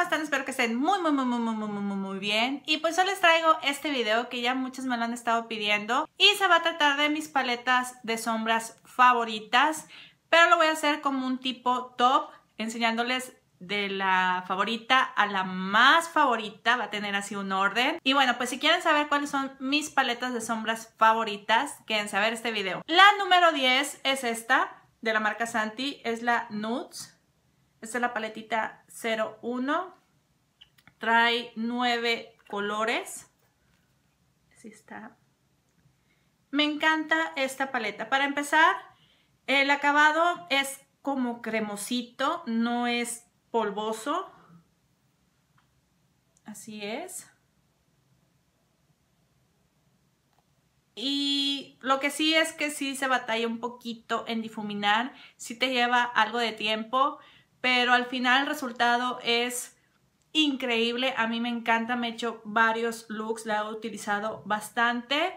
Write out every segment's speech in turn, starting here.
¿cómo están? Espero que estén muy, muy, muy, muy, muy, muy, muy, bien. Y pues hoy les traigo este video que ya muchas me lo han estado pidiendo. Y se va a tratar de mis paletas de sombras favoritas. Pero lo voy a hacer como un tipo top, enseñándoles de la favorita a la más favorita, va a tener así un orden. Y bueno, pues si quieren saber cuáles son mis paletas de sombras favoritas, quédense a ver este video. La número 10 es esta, de la marca Santi, es la Nudes. Esta es la paletita 01. Trae nueve colores. Así está. Me encanta esta paleta. Para empezar, el acabado es como cremosito, no es polvoso. Así es. Y lo que sí es que sí se batalla un poquito en difuminar, sí te lleva algo de tiempo, pero al final el resultado es increíble. A mí me encanta, me he hecho varios looks, la he utilizado bastante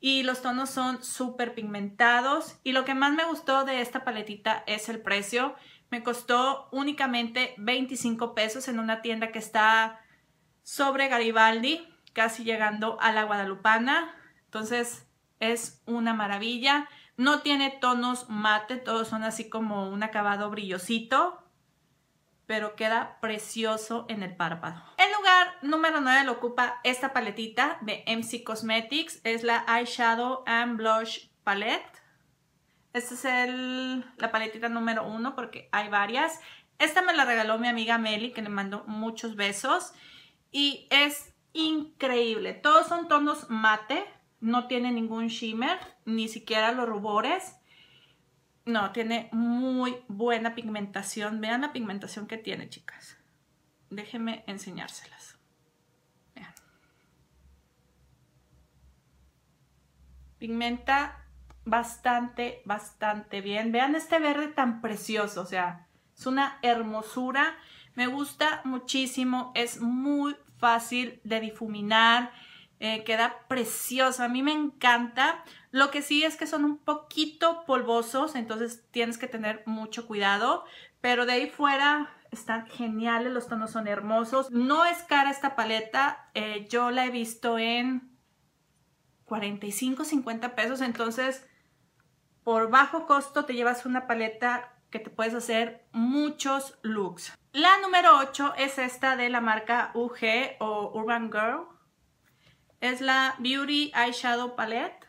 y los tonos son súper pigmentados. Y lo que más me gustó de esta paletita es el precio. Me costó únicamente 25 pesos en una tienda que está sobre Garibaldi, casi llegando a la Guadalupana. Entonces es una maravilla. No tiene tonos mate, todos son así como un acabado brillosito, pero queda precioso en el párpado. El lugar número 9 lo ocupa esta paletita de MC Cosmetics. Es la Eyeshadow and Blush Palette. Esta es la paletita número uno porque hay varias. Esta me la regaló mi amiga Meli, que le mando muchos besos. Y es increíble. Todos son tonos mate. No tiene ningún shimmer, ni siquiera los rubores. No, tiene muy buena pigmentación. Vean la pigmentación que tiene, chicas. Déjenme enseñárselas. Vean. Pigmenta bastante, bastante bien. Vean este verde tan precioso, o sea, es una hermosura. Me gusta muchísimo, es muy fácil de difuminar, eh, queda precioso. A mí me encanta. Lo que sí es que son un poquito polvosos, entonces tienes que tener mucho cuidado. Pero de ahí fuera están geniales, los tonos son hermosos. No es cara esta paleta, eh, yo la he visto en 45, 50 pesos, entonces por bajo costo te llevas una paleta que te puedes hacer muchos looks. La número 8 es esta de la marca UG o Urban Girl. Es la Beauty Eyeshadow Palette.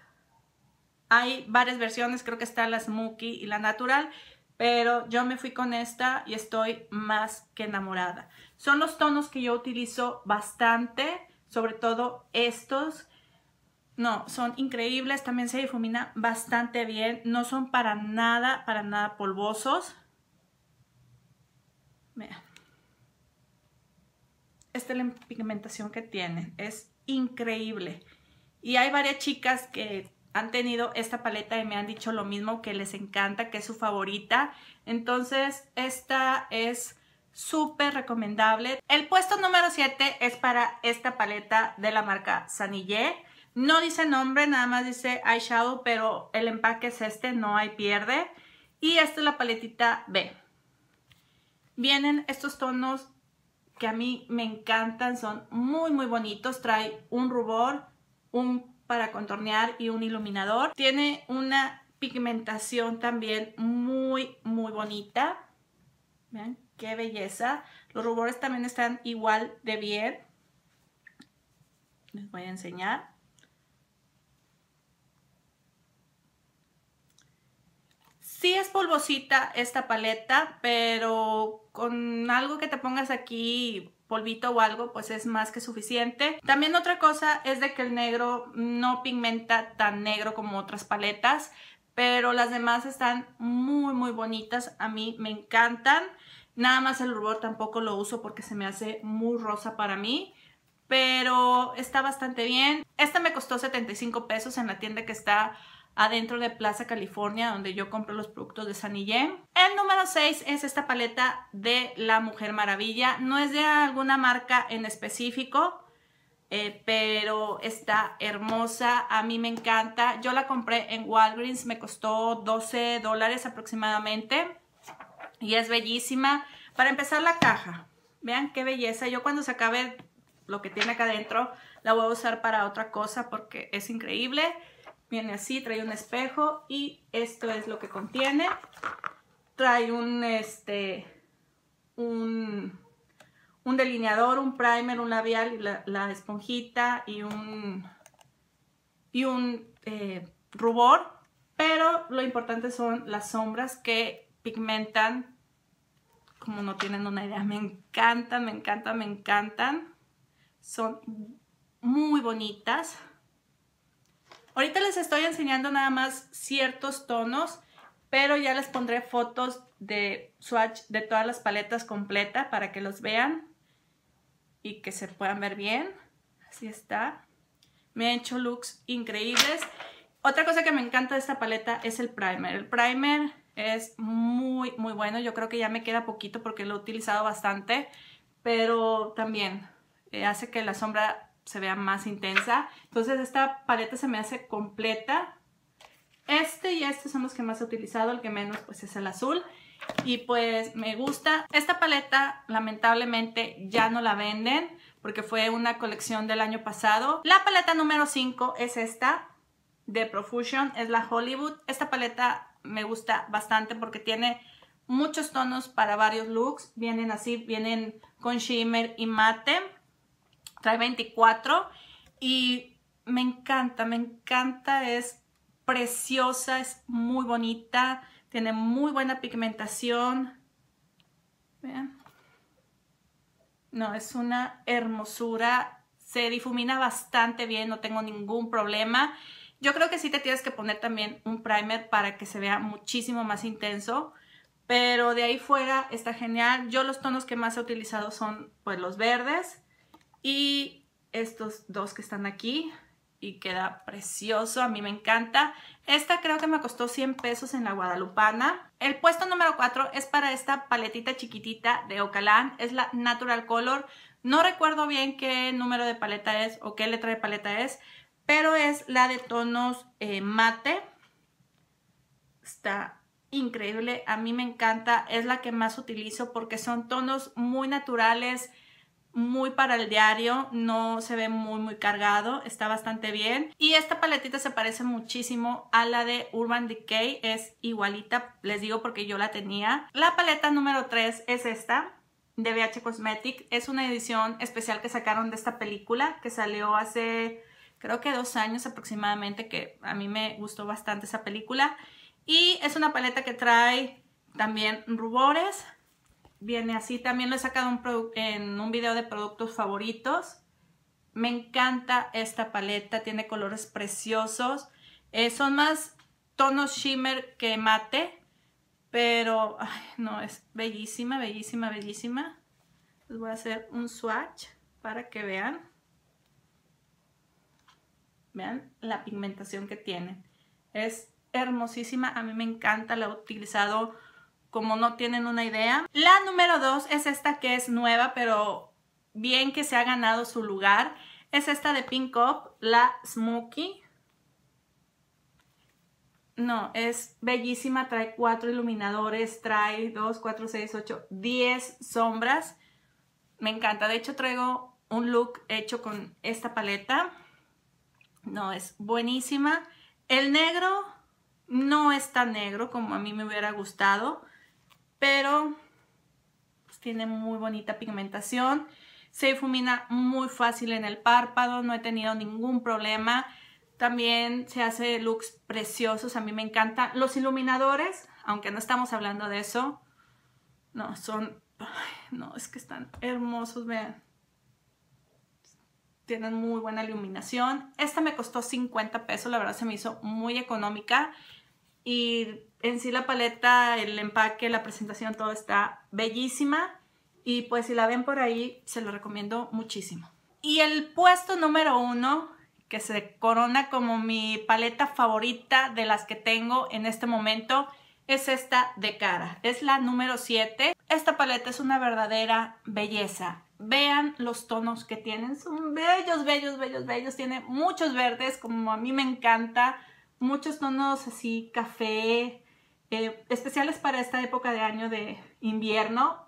Hay varias versiones, creo que está la Smoky y la Natural, pero yo me fui con esta y estoy más que enamorada. Son los tonos que yo utilizo bastante, sobre todo estos no, son increíbles, también se difumina bastante bien, no son para nada, para nada polvosos. Vean. Esta es la pigmentación que tienen, es increíble. Y hay varias chicas que han tenido esta paleta y me han dicho lo mismo, que les encanta, que es su favorita. Entonces, esta es súper recomendable. El puesto número 7 es para esta paleta de la marca Sanillé. No dice nombre, nada más dice eyeshadow, pero el empaque es este, no hay pierde. Y esta es la paletita B. Vienen estos tonos que a mí me encantan, son muy muy bonitos. Trae un rubor, un para contornear y un iluminador. Tiene una pigmentación también muy muy bonita. Vean qué belleza. Los rubores también están igual de bien. Les voy a enseñar. Sí es polvosita esta paleta, pero con algo que te pongas aquí, polvito o algo, pues es más que suficiente. También otra cosa es de que el negro no pigmenta tan negro como otras paletas, pero las demás están muy muy bonitas, a mí me encantan. Nada más el rubor tampoco lo uso porque se me hace muy rosa para mí pero está bastante bien. Esta me costó 75 pesos en la tienda que está adentro de Plaza California, donde yo compro los productos de Sanillé. El número 6 es esta paleta de La Mujer Maravilla. No es de alguna marca en específico, eh, pero está hermosa. A mí me encanta. Yo la compré en Walgreens, me costó 12 dólares aproximadamente. Y es bellísima. Para empezar la caja. Vean qué belleza. Yo cuando se acabe lo que tiene acá adentro, la voy a usar para otra cosa porque es increíble. Viene así, trae un espejo y esto es lo que contiene. Trae un, este, un, un delineador, un primer, un labial, la, esponjita y un, y un eh, rubor. Pero lo importante son las sombras que pigmentan como no tienen una idea. Me encantan, me encantan, me encantan. Son muy bonitas. Ahorita les estoy enseñando nada más ciertos tonos, pero ya les pondré fotos de swatch de todas las paletas completas para que los vean y que se puedan ver bien. Así está. Me ha hecho looks increíbles. Otra cosa que me encanta de esta paleta es el primer. El primer es muy, muy bueno. Yo creo que ya me queda poquito porque lo he utilizado bastante. Pero también eh, hace que la sombra se vea más intensa. Entonces esta paleta se me hace completa. Este y este son los que más he utilizado. El que menos pues es el azul. Y pues me gusta. Esta paleta lamentablemente ya no la venden porque fue una colección del año pasado. La paleta número 5 es esta de Profusion, es la Hollywood. Esta paleta me gusta bastante porque tiene muchos tonos para varios looks. Vienen así, vienen con shimmer y mate. Trae 24 y me encanta, me encanta. Es preciosa, es muy bonita. Tiene muy buena pigmentación. Vean. No, es una hermosura. Se difumina bastante bien, no tengo ningún problema. Yo creo que sí te tienes que poner también un primer para que se vea muchísimo más intenso. Pero de ahí fuera está genial. Yo los tonos que más he utilizado son pues los verdes y estos dos que están aquí. Y queda precioso, a mí me encanta. Esta creo que me costó 100 pesos en la Guadalupana. El puesto número 4 es para esta paletita chiquitita de Ocalan. Es la Natural Color. No recuerdo bien qué número de paleta es o qué letra de paleta es pero es la de tonos eh, mate. Está increíble, a mí me encanta, es la que más utilizo porque son tonos muy naturales, muy para el diario, no se ve muy muy cargado, está bastante bien. Y esta paletita se parece muchísimo a la de Urban Decay, es igualita, les digo porque yo la tenía. La paleta número 3 es esta, de BH Cosmetic, es una edición especial que sacaron de esta película que salió hace creo que dos años aproximadamente, que a mí me gustó bastante esa película. Y es una paleta que trae también rubores. Viene así, también lo he sacado en un video de productos favoritos. Me encanta esta paleta, tiene colores preciosos. Eh, son más tonos shimmer que mate, pero no, es bellísima, bellísima, bellísima. Les voy a hacer un swatch para que vean. Vean la pigmentación que tiene. Es hermosísima, a mí me encanta, la he utilizado como no tienen una idea. La número dos es esta que es nueva, pero bien que se ha ganado su lugar. Es esta de Pink Up, la Smoky. No, es bellísima, trae cuatro iluminadores, trae dos, cuatro, seis, ocho, diez sombras. Me encanta, de hecho traigo un look hecho con esta paleta. No, es buenísima. El negro no es tan negro como a mí me hubiera gustado, pero pues, tiene muy bonita pigmentación. Se difumina muy fácil en el párpado, no he tenido ningún problema. También se hace looks preciosos, a mí me encantan. Los iluminadores, aunque no estamos hablando de eso, no, son... no, es que están hermosos, vean tienen muy buena iluminación. Esta me costó 50 pesos, la verdad se me hizo muy económica. Y en sí la paleta, el empaque, la presentación, todo está bellísima. Y pues si la ven por ahí, se lo recomiendo muchísimo. Y el puesto número uno, que se corona como mi paleta favorita de las que tengo en este momento, es esta de cara. Es la número 7. Esta paleta es una verdadera belleza. Vean los tonos que tienen. Son bellos, bellos, bellos, bellos. Tiene muchos verdes, como a mí me encanta. Muchos tonos así, café. Eh, especiales para esta época de año de invierno.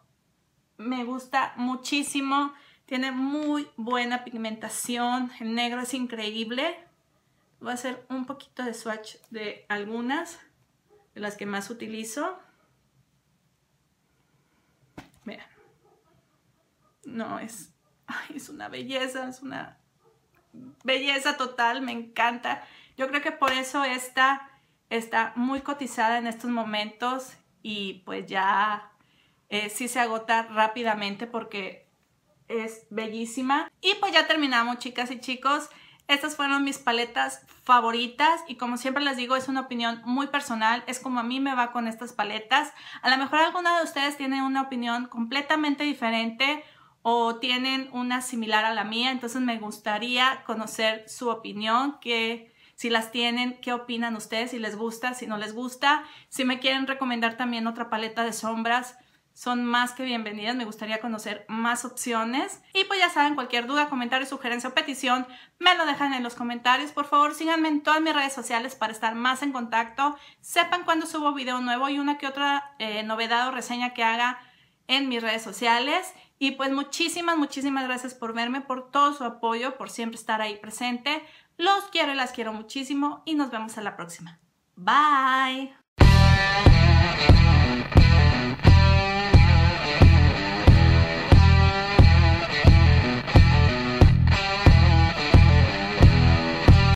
me gusta muchísimo. Tiene muy buena pigmentación. El negro es increíble. Voy a hacer un poquito de swatch de algunas de las que más utilizo. Vean. No, es, es una belleza, es una belleza total, me encanta. Yo creo que por eso esta está muy cotizada en estos momentos y pues ya eh, sí se agota rápidamente porque es bellísima. Y pues ya terminamos chicas y chicos. Estas fueron mis paletas favoritas y como siempre les digo es una opinión muy personal, es como a mí me va con estas paletas. A lo mejor alguna de ustedes tiene una opinión completamente diferente o tienen una similar a la mía, entonces me gustaría conocer su opinión, que si las tienen, qué opinan ustedes, si les gusta, si no les gusta, si me quieren recomendar también otra paleta de sombras, son más que bienvenidas, me gustaría conocer más opciones. Y pues ya saben, cualquier duda, comentario, sugerencia o petición, me lo dejan en los comentarios. Por favor, síganme en todas mis redes sociales para estar más en contacto. Sepan cuando subo video nuevo y una que otra eh, novedad o reseña que haga en mis redes sociales. Y pues muchísimas, muchísimas gracias por verme, por todo su apoyo, por siempre estar ahí presente. Los quiero y las quiero muchísimo y nos vemos a la próxima. Bye.